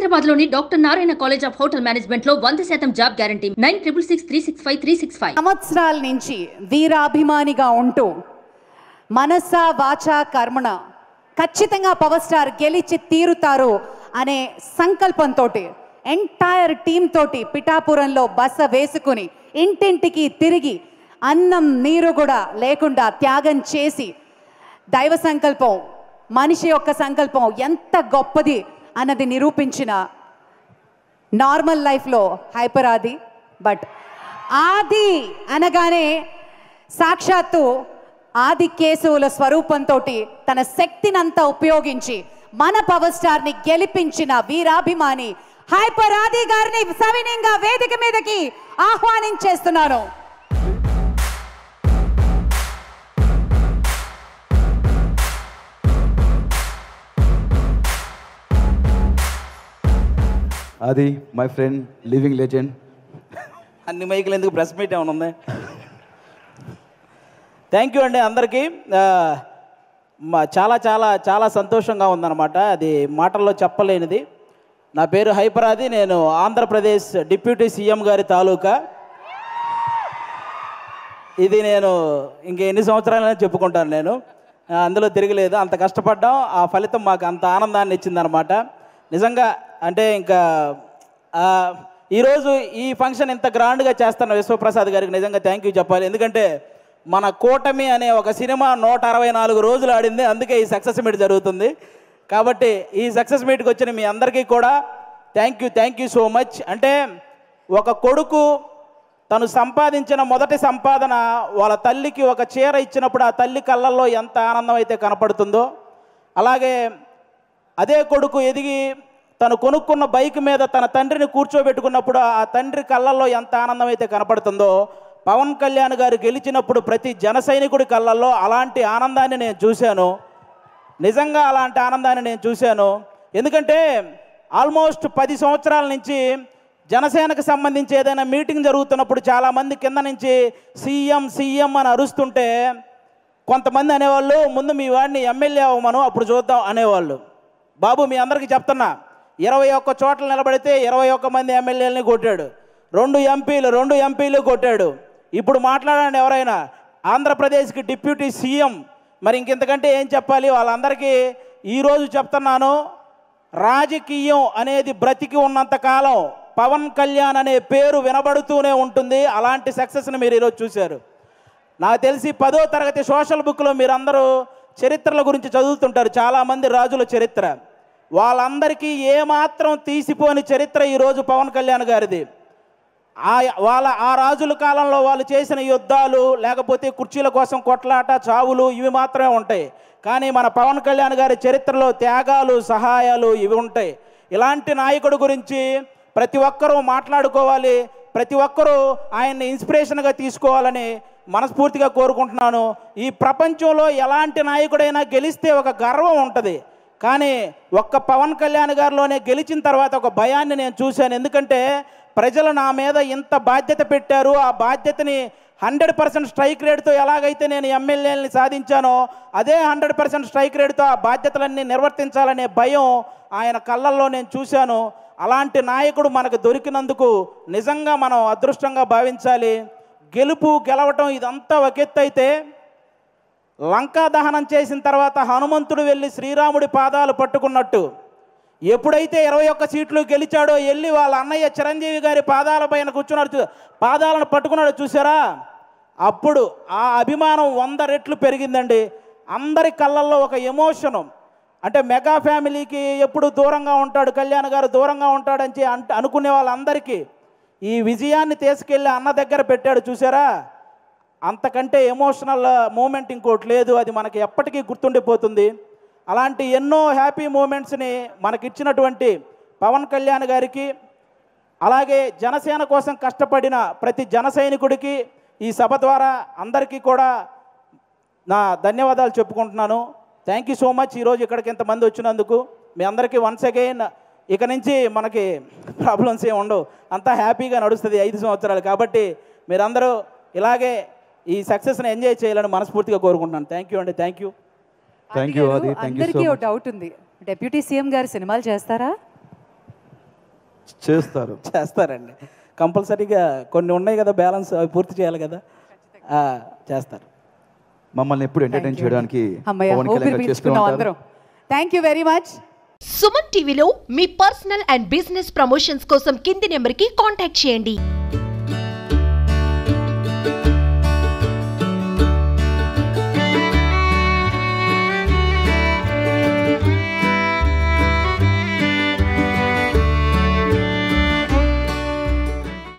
సికింద్రాబాద్లోని doctor Narayana college of hotel మేనేజ్మెంట్లో వంద శాతం job guarantee. Nine triple six three six five three six five. సంవత్సరాల నుంచి వీరాభిమానిగా ఉంటూ మనస వాచ కర్మణ ఖచ్చితంగా పవర్ స్టార్ గెలిచి తీరుతారు అనే సంకల్పంతో ఎంటైర్ టీమ్ తోటి పిఠాపురంలో బస వేసుకుని ఇంటింటికి తిరిగి అన్నం నీరు కూడా లేకుండా త్యాగం చేసి దైవ సంకల్పం మనిషి యొక్క సంకల్పం ఎంత గొప్పది అన్నది నిరూపించిన నార్మల్ లైఫ్లో హైపర్ ఆది బట్ ఆది అనగానే సాక్షాత్తు ఆది కేశవుల స్వరూపంతో తన శక్తినంతా ఉపయోగించి మన పవర్ స్టార్ని గెలిపించిన వీరాభిమాని హైపర్ ఆది గారిని సవినీయంగా వేదిక మీదకి ఆహ్వానించేస్తున్నాను. అది మై ఫ్రెండ్ లివింగ్ లెజెండ్ అన్ని మైకులు ఎందుకు ప్రెస్ మీట్ ఏమైనా ఉంది? థ్యాంక్ యూ అండి అందరికీ. మా- చాలా చాలా చాలా సంతోషంగా ఉందన్నమాట. అది మాటల్లో చెప్పలేనిది. నా పేరు హైపరాది నేను ఆంధ్రప్రదేశ్ డిప్యూటీ సీఎం గారి తాలూకా. ఇది నేను ఇంక ఎన్ని సంవత్సరాలైనా చెప్పుకుంటాను నేను. అందులో తిరగలేదు అంత కష్టపడ్డాం. ఆ ఫలితం మాకు అంత ఆనందాన్ని ఇచ్చిందనమాట నిజంగా అంటే ఇంకా ఈరోజు ఈ ఫంక్షన్ ఇంత గ్రాండ్గా చేస్తున్న విశ్వప్రసాద్ గారికి నిజంగా థ్యాంక్ యూ చెప్పాలి. ఎందుకంటే మన కూటమి అనే ఒక సినిమా నూట అరవై నాలుగు రోజులు ఆడింది. అందుకే ఈ సక్సెస్ మీట్ జరుగుతుంది. కాబట్టి ఈ సక్సెస్ మీట్కి వచ్చిన మీ అందరికీ కూడా thank you thank you so much అంటే ఒక కొడుకు తను సంపాదించిన మొదటి సంపాదన వాళ్ళ తల్లికి ఒక చీర ఇచ్చినప్పుడు ఆ తల్లి కళ్ళల్లో ఎంత ఆనందం అయితే కనపడుతుందో అలాగే అదే కొడుకు ఎదిగి తను కొనుక్కున్న బైక్ మీద తన తండ్రిని కూర్చోబెట్టుకున్నప్పుడు ఆ తండ్రి కళ్ళల్లో ఎంత ఆనందం అయితే కనపడుతుందో పవన్ కళ్యాణ్ గారు గెలిచినప్పుడు ప్రతి జన సైనికుడి కళ్ళల్లో అలాంటి ఆనందాన్ని నేను చూశాను. నిజంగా అలాంటి ఆనందాన్ని నేను చూశాను. ఎందుకంటే ఆల్మోస్ట్ పది సంవత్సరాల నుంచి జనసేనకు సంబంధించి ఏదైనా మీటింగ్ జరుగుతున్నప్పుడు చాలామంది కింద నుంచి సీఎం సీఎం అని అరుస్తుంటే కొంతమంది అనేవాళ్ళు ముందు మీ వాడిని ఎమ్మెల్యే అవ్వమను అప్పుడు చూద్దాం అనేవాళ్ళు. బాబు మీ అందరికీ చెప్తున్నా ఇరవై ఒక్క చోట్ల నిలబడితే ఇరవై ఒక్క మంది ఎమ్మెల్యేలని కొట్టాడు. రెండు ఎంపీలు రెండు ఎంపీలు కొట్టాడు. ఇప్పుడు మాట్లాడండి ఎవరైనా. ఆంధ్రప్రదేశ్కి డిప్యూటీ సీఎం. మరి ఇంకెంతకంటే ఏం చెప్పాలి? వాళ్ళందరికీ ఈరోజు చెప్తున్నాను. రాజకీయం అనేది బ్రతికి ఉన్నంత కాలం పవన్ కళ్యాణ్ అనే పేరు వినబడుతూనే ఉంటుంది. అలాంటి సక్సెస్ని మీరు ఈరోజు చూశారు. నాకు తెలిసి పదో తరగతి సోషల్ బుక్లో మీరందరూ చరిత్రల గురించి చదువుతుంటారు. చాలామంది రాజుల చరిత్ర. వాళ్ళందరికీ ఏమాత్రం తీసిపోని చరిత్ర ఈరోజు పవన్ కళ్యాణ్ గారిది. ఆ వాళ్ళ ఆ రాజుల కాలంలో వాళ్ళు చేసిన యుద్ధాలు లేకపోతే కుర్చీల కోసం కొట్లాట చావులు ఇవి మాత్రమే ఉంటాయి. కానీ మన పవన్ కళ్యాణ్ గారి చరిత్రలో త్యాగాలు సహాయాలు ఇవి ఉంటాయి. ఇలాంటి నాయకుడి గురించి ప్రతి ఒక్కరూ మాట్లాడుకోవాలి ప్రతి ఒక్కరూ ఆయన్ని ఇన్స్పిరేషన్గా తీసుకోవాలని మనస్ఫూర్తిగా కోరుకుంటున్నాను. ఈ ప్రపంచంలో ఎలాంటి నాయకుడైనా గెలిస్తే ఒక గర్వం ఉంటుంది. కానీ ఒక్క పవన్ కళ్యాణ్ గారిలోనే గెలిచిన తర్వాత ఒక భయాన్ని నేను చూశాను. ఎందుకంటే ప్రజలు నా మీద ఇంత బాధ్యత పెట్టారు. ఆ బాధ్యతని హండ్రెడ్ పర్సెంట్ స్ట్రైక్ రేట్తో ఎలాగైతే నేను ఎమ్మెల్యేలని సాధించానో అదే హండ్రెడ్ పర్సెంట్ స్ట్రైక్ రేట్తో ఆ బాధ్యతలన్నీ నిర్వర్తించాలనే భయం ఆయన కళ్ళల్లో నేను చూశాను. అలాంటి నాయకుడు మనకు దొరికినందుకు నిజంగా మనం అదృష్టంగా భావించాలి. గెలుపు గెలవటం ఇదంతా ఒక ఎత్తు అయితే లంకా దహనం చేసిన తర్వాత హనుమంతుడు వెళ్ళి శ్రీరాముడి పాదాలు పట్టుకున్నట్టు ఎప్పుడైతే ఇరవై ఒక్క సీట్లు గెలిచాడో వెళ్ళి వాళ్ళ అన్నయ్య చిరంజీవి గారి పాదాల పైన కూర్చున్నాడు చూ- పాదాలను పట్టుకున్నాడు చూసారా అప్పుడు ఆ అభిమానం వంద రెట్లు పెరిగిందండి. అందరి కళ్ళల్లో ఒక ఎమోషను. అంటే మెగా ఫ్యామిలీకి ఎప్పుడు దూరంగా ఉంటాడు కళ్యాణ్ గారు దూరంగా ఉంటాడని చెప్పి అనుకునే వాళ్ళందరికీ ఈ విజయాన్ని తీసుకెళ్ళి అన్న దగ్గర పెట్టాడు చూసారా అంతకంటే ఎమోషనల్ మూమెంట్ ఇంకోటి లేదు అది మనకి ఎప్పటికీ గుర్తుండిపోతుంది. అలాంటి ఎన్నో హ్యాపీ మూమెంట్స్ని మనకిచ్చినటువంటి పవన్ కళ్యాణ్ గారికి అలాగే జనసేన కోసం కష్టపడిన ప్రతి జన సైనికుడికి ఈ సభ ద్వారా అందరికీ కూడా నా ధన్యవాదాలు చెప్పుకుంటున్నాను. థ్యాంక్ యూ సో మచ్ ఈరోజు ఇక్కడికి ఇంతమంది వచ్చినందుకు మీ అందరికీ వన్స్ అగైన్ ఇక నుంచి మనకి ప్రాబ్లమ్స్ ఏమి ఉండవు. అంతా హ్యాపీగా నడుస్తుంది ఐదు సంవత్సరాలు కాబట్టి మీరందరూ ఇలాగే ఈ సక్సెస్ని ఎంజాయ్ చేయాలని మనస్ఫూర్తిగా కోరుకుంటున్నాను. థ్యాంక్ యూ అండి. Thank you thank you Aadi thank you అందరికీ సో ఒక డౌట్ ఉంది. డెప్యూటీ సీఎం గారు సినిమాలు చేస్తారా? చేస్తారు. చేస్తారండి. కంపల్సరీగా కొన్ని ఉన్నాయి కదా బ్యాలెన్స్ అవి పూర్తి చేయాలి కదా. ఆ, చేస్తారు. మమ్మల్ని ఎప్పుడు ఎంటర్టైన్ చేయడానికి అమ్మయ్య పవన్ ఊపిరి కళ్యాణ్ గారు చేస్తూ పీల్చుకున్నాం ఉంటారు. అందరం thank you very much Suman టీవీలో మీ పర్సనల్ అండ్ బిజినెస్ ప్రమోషన్స్ కోసం కింది నెంబర్కి కాంటాక్ట్ చేయండి.